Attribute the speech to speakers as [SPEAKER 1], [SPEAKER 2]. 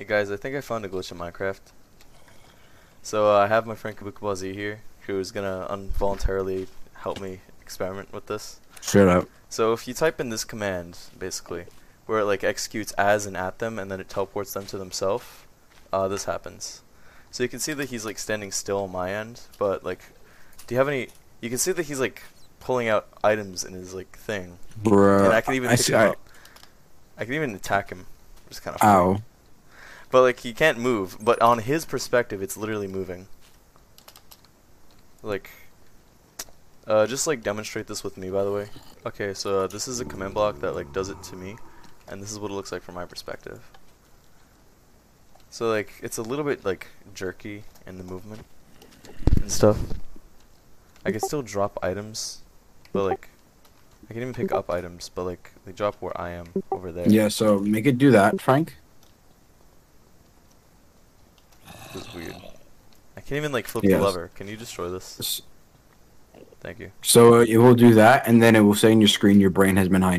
[SPEAKER 1] Hey guys, I think I found a glitch in Minecraft. So uh, I have my friend Kabukiba Z here, who's gonna involuntarily help me experiment with this.
[SPEAKER 2] Shut up.
[SPEAKER 1] So if you type in this command, basically, where it like executes as and at them, and then it teleports them to themselves, uh, this happens. So you can see that he's like standing still on my end, but like, do you have any? You can see that he's like pulling out items in his like thing,
[SPEAKER 2] Bruh.
[SPEAKER 1] and I can even
[SPEAKER 2] I
[SPEAKER 1] pick
[SPEAKER 2] see-
[SPEAKER 1] him
[SPEAKER 2] I-
[SPEAKER 1] up. I can even attack him, is kind of
[SPEAKER 2] Ow.
[SPEAKER 1] But like he can't move. But on his perspective, it's literally moving. Like, uh, just like demonstrate this with me, by the way. Okay, so uh, this is a command block that like does it to me, and this is what it looks like from my perspective. So like it's a little bit like jerky in the movement and stuff. I can still drop items, but like I can even pick up items, but like they drop where I am over there.
[SPEAKER 2] Yeah, so make it do that, Frank.
[SPEAKER 1] This is weird. I can't even like flip
[SPEAKER 2] Yes.
[SPEAKER 1] the lever. Can you destroy this? Thank you.
[SPEAKER 2] So uh, it will do that, and then it will say on your screen your brain has been hijacked.